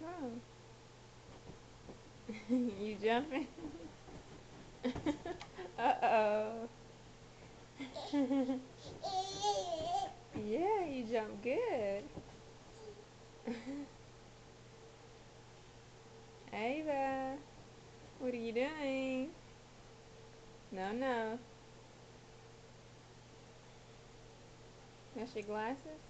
Wrong? you jumping? Uh-oh. yeah, you jump good. Ava, what are you doing? No, no. That's your glasses?